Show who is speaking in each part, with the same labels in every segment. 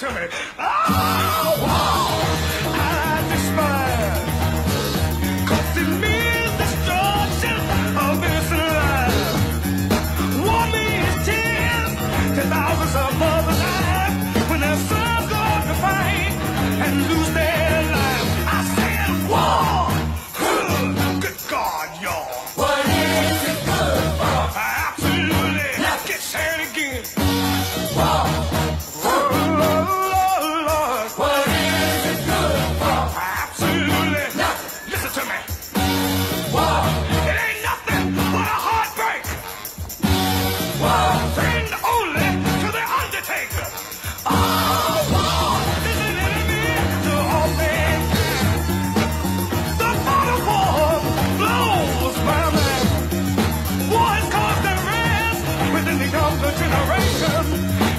Speaker 1: to me. Ah! Listen to me. War. It ain't nothing but a heartbreak. War. Friend only to the undertaker. Oh, war is an enemy to all mankind. The blows my. War has caused within the younger generation.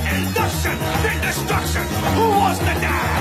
Speaker 1: Induction, then destruction. Who wants to die?